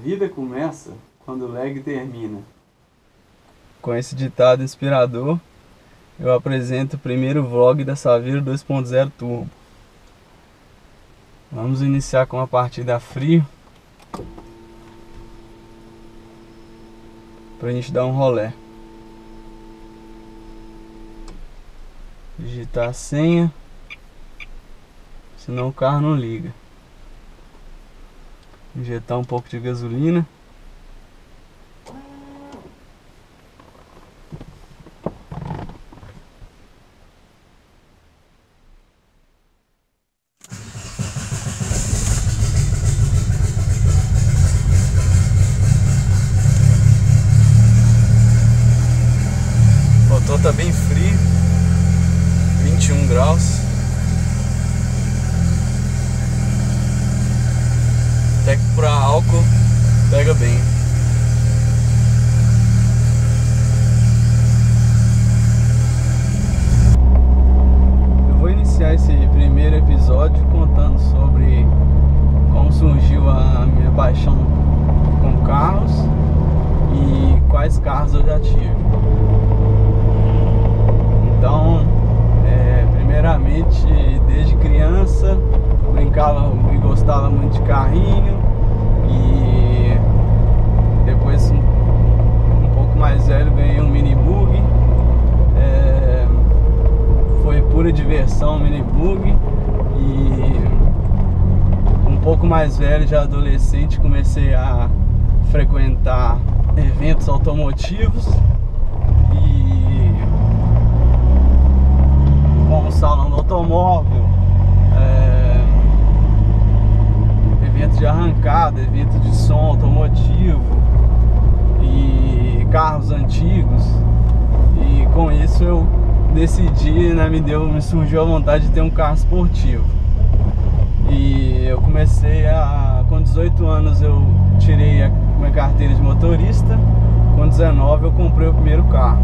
A vida começa quando o leg termina. Com esse ditado inspirador, eu apresento o primeiro vlog da Saveiro 2.0 Turbo. Vamos iniciar com uma partida frio. Pra gente dar um rolé. Digitar a senha. Senão o carro não liga. Injetar um pouco de gasolina. O motor tá bem frio, 21 graus. Até que pra álcool pega bem. Eu vou iniciar esse primeiro episódio contando sobre como surgiu a minha paixão com carros e quais carros eu já tive. Então, é, primeiramente, desde criança, brincava e gostava muito de carrinho e depois, um, um pouco mais velho, ganhei um mini bug. É, foi pura diversão o mini bug e um pouco mais velho, já adolescente, comecei a frequentar eventos automotivos e como salão do automóvel, é, eventos de arrancada, eventos de som automotivo e carros antigos. E com isso eu decidi, né, me deu, me surgiu a vontade de ter um carro esportivo. E eu comecei a com 18 anos eu tirei a minha carteira de motorista, com 19 eu comprei o primeiro carro.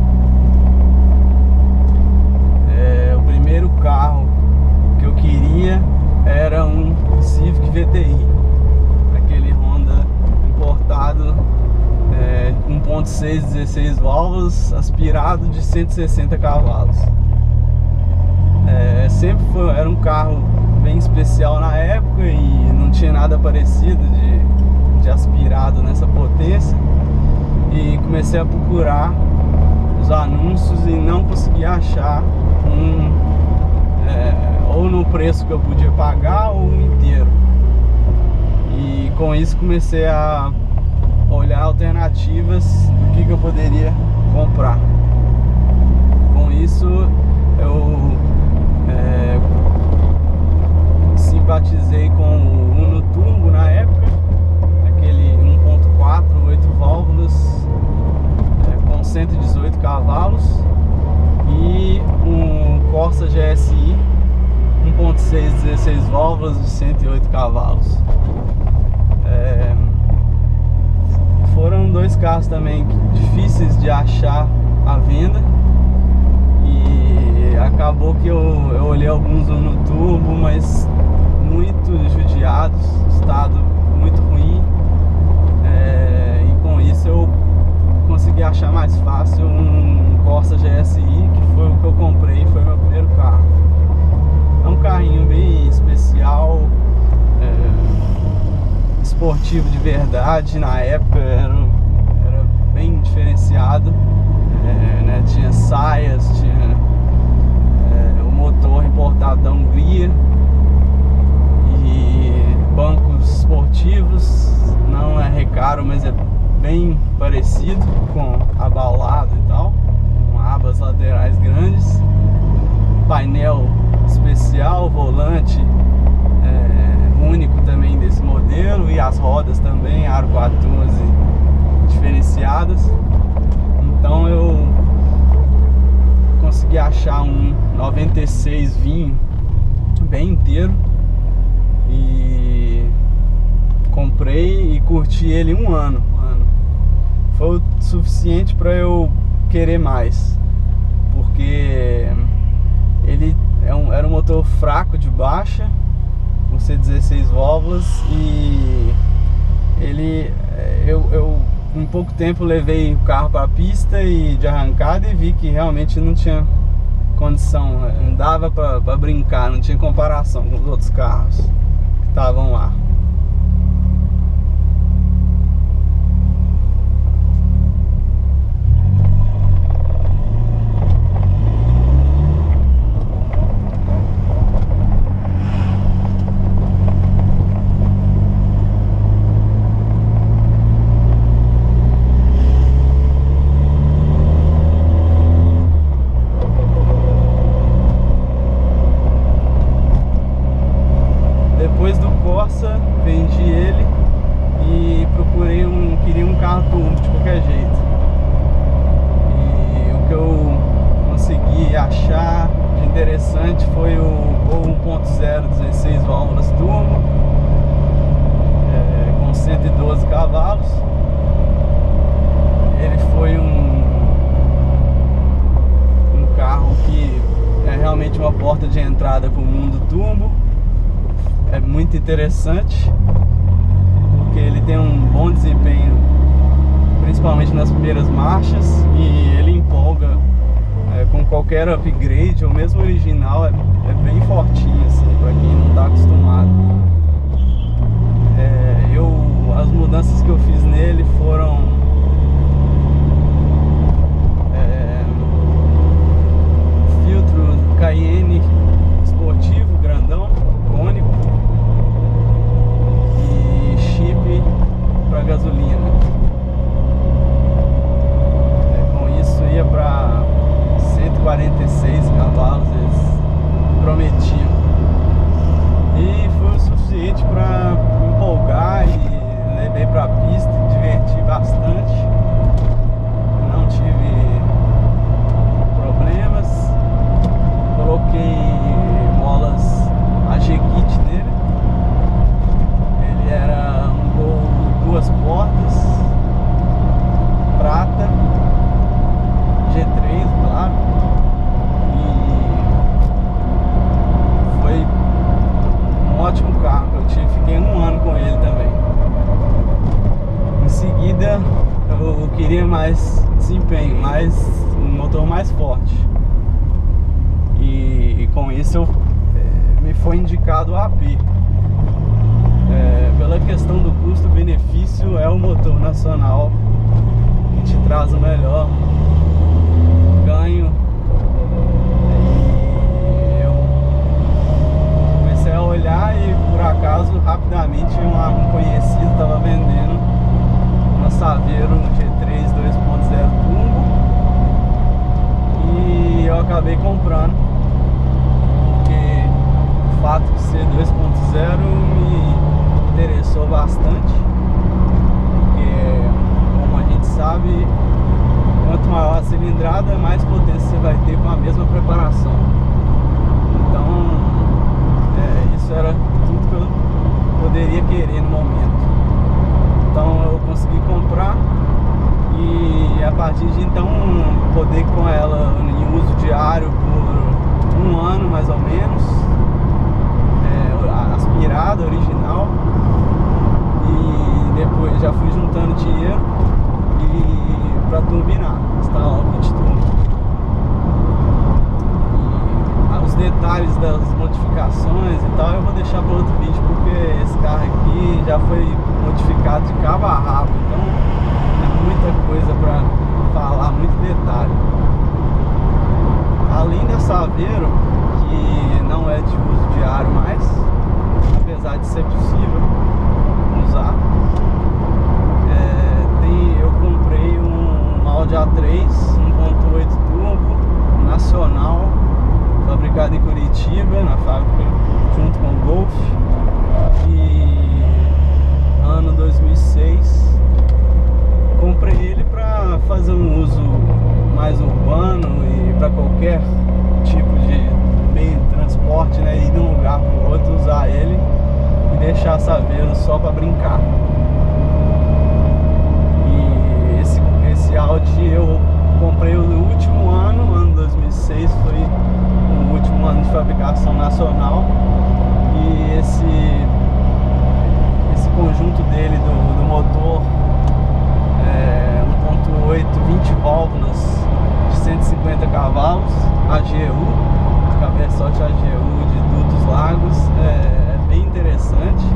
É, o primeiro carro que eu queria era um Civic VTI, aquele Honda importado é, 1.6 16 válvulas, aspirado de 160 cavalos. É, sempre foi, era um carro bem especial na época e não tinha nada parecido de, de aspirado nessa potência. E comecei a procurar os anúncios e não consegui achar um é, ou no preço que eu podia pagar ou inteiro. E com isso comecei a olhar alternativas do que, que eu poderia comprar. Com isso eu é, simpatizei com o Uno Turbo na época, aquele 1.4, 8 válvulas é, com 118 cavalos e um Corsa GSI 1.6 16 válvulas de 108 cavalos. É, foram dois carros também difíceis de achar à venda e acabou que eu, eu olhei alguns no turbo, mas muito judiados, estado muito ruim. É, e com isso eu consegui achar mais fácil um Corsa GSI, que foi o que eu comprei, foi meu primeiro carro. É um carrinho bem especial, é, esportivo de verdade, na época era, era bem diferenciado, é, né, tinha saias, tinha é, o motor importado da Hungria bancos esportivos, não é recaro, mas é bem parecido com abaulado e tal, com abas laterais grandes, painel especial, volante é, único também desse modelo e as rodas também, aro 14 diferenciadas. Então eu consegui achar um 96 vinho bem inteiro e comprei e curti ele um ano. Foi o suficiente para eu querer mais, porque ele é um, era um motor fraco de baixa, com C16 válvulas e ele é, eu, eu em pouco tempo levei o carro para a pista e de arrancada e vi que realmente não tinha condição, não dava para brincar, não tinha comparação com os outros carros estavam lá. Interessante, porque ele tem um bom desempenho, principalmente nas primeiras marchas, e ele empolga é, com qualquer upgrade, ou mesmo original, é, é bem fortinho, assim, para quem não está acostumado. É, eu, as mudanças que eu fiz nele foram é, filtro Cayenne esportivo, grandão, cônico para gasolina. É, com isso ia para 146 cavalos, eles prometiam. E foi o suficiente para empolgar e levei para a pista, diverti bastante. Não tive problemas. Coloquei molas AG-Kit nele. Ele era duas portas, prata, G3, claro. E foi um ótimo carro. Eu tive, fiquei um ano com ele também. Em seguida, eu mais desempenho, mais um motor mais forte. E, e com isso eu, é, me foi indicado o AP. É, pela questão do custo-benefício, é o motor nacional que te traz o melhor ganho. E eu comecei a olhar e por acaso rapidamente um conhecido estava vendendo uma Saveiro G3 2.0 turbo e eu acabei comprando porque o fato de ser 2.0 me interessou bastante, porque como a gente sabe, quanto maior a cilindrada, mais potência você vai ter com a mesma preparação. Então, é, isso era tudo que eu poderia querer no momento. Então eu consegui comprar e a partir de então poder com ela em uso diário por um ano mais ou menos, é, aspirada original e depois já fui juntando dinheiro e para turbinar, instalar o kit turbo. E os detalhes das modificações e tal eu vou deixar para outro vídeo porque esse carro aqui já foi modificado de cabo a rabo, então é muita coisa para falar, muito detalhe. Além dessa Aveiro, que não é de uso diário mais, apesar de ser possível, usar. É, tem, eu comprei um Audi A3 1.8 turbo nacional, fabricado em Curitiba, na fábrica junto com o Golf. E ano 2006 comprei ele para fazer um uso mais urbano e para qualquer tipo de meio de transporte, né, ir de um lugar para outro, usar ele e deixar Saveiro só para brincar. E esse, esse Audi eu comprei no último ano, ano 2006 foi de fabricação nacional e esse, esse conjunto dele do, do motor é, 1.8, 20 válvulas de 150 cavalos, AGU, cabeçote AGU de dutos largos, é, é bem interessante.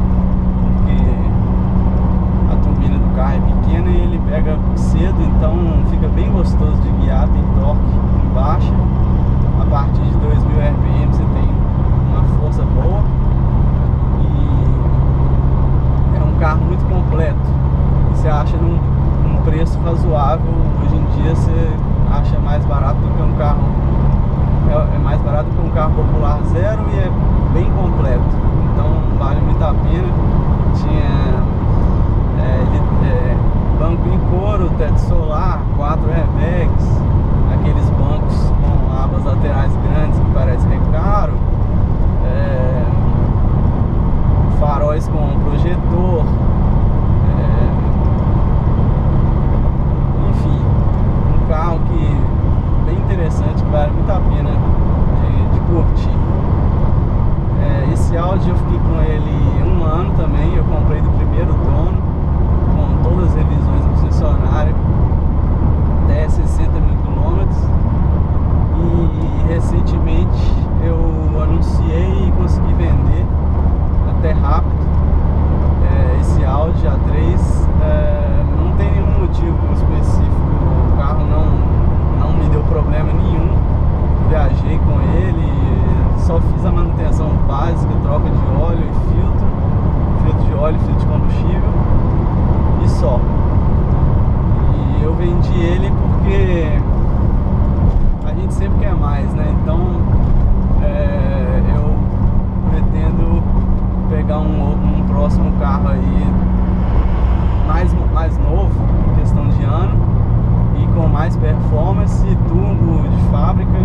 mais performance, turbo de fábrica.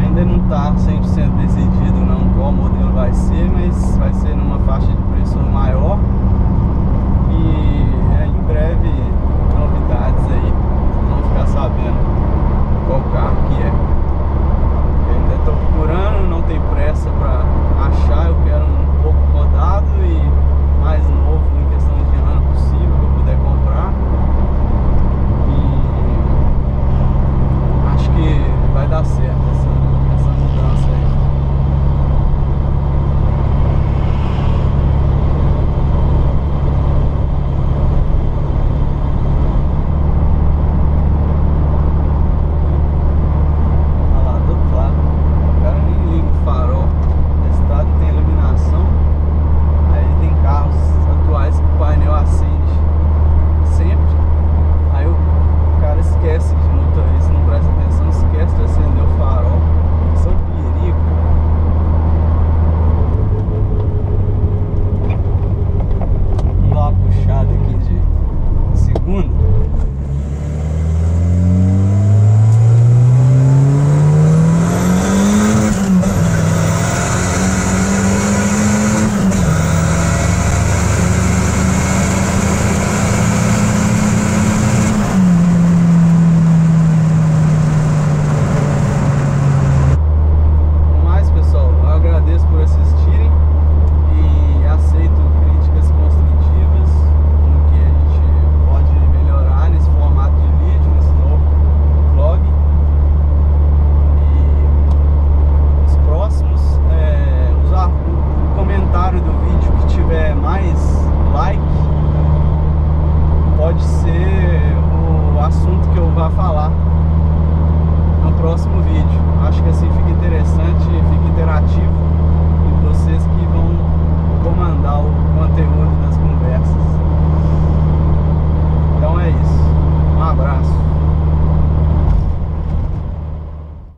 Ainda não está 100% decidido não qual modelo vai ser, mas vai ser numa faixa de preço maior. E é, em breve novidades aí, vão ficar sabendo qual carro que é. Eu ainda estou procurando, não tem pressa para achar.